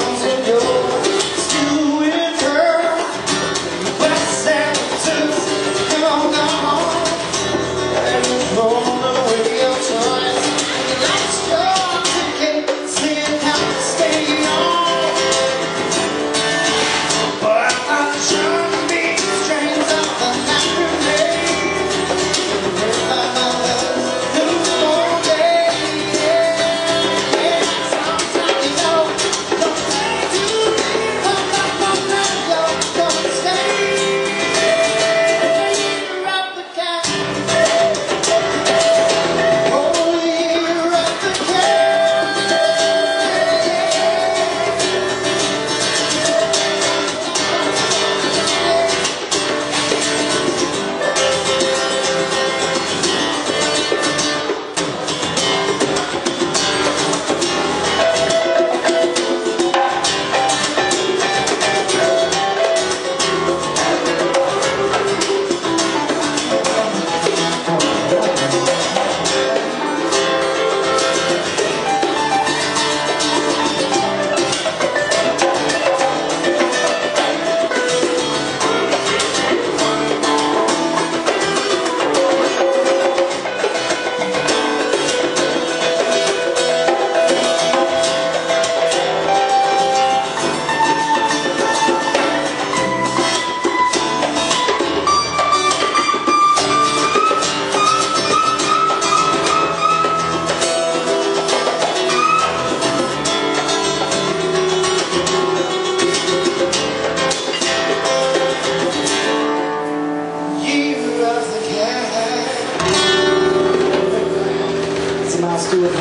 comes and.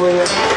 Do it.